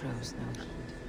flows no heed.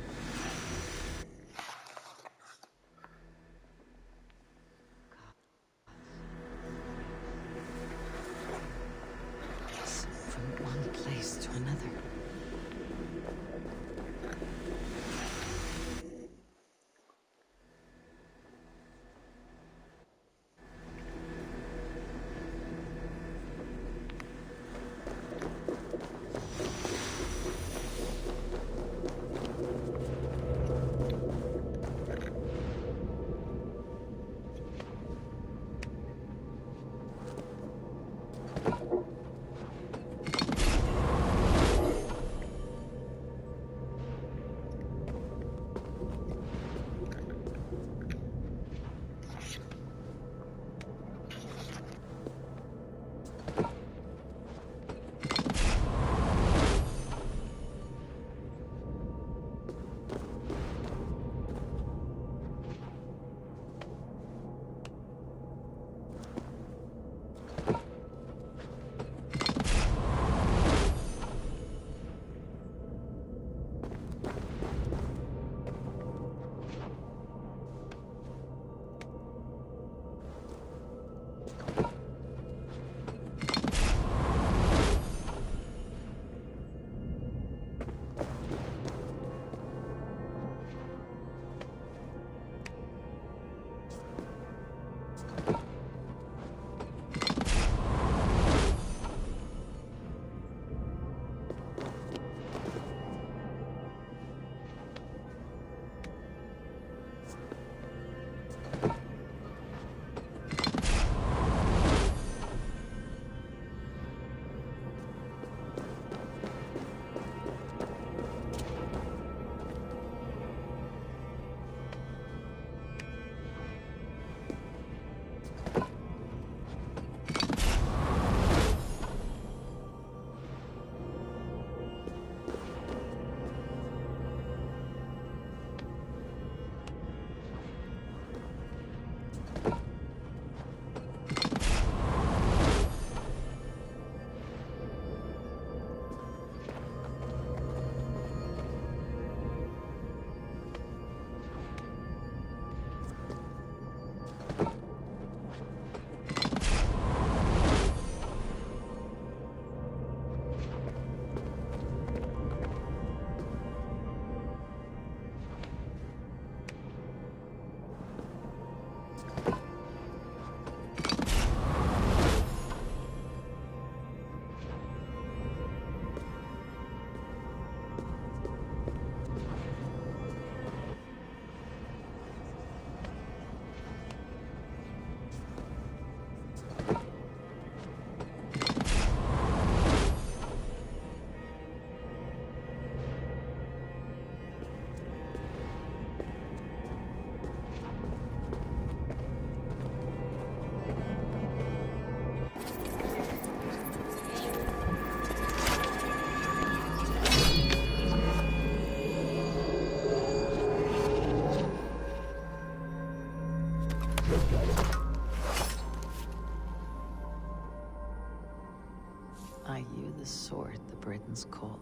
I hear the sword the Britons call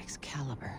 Excalibur.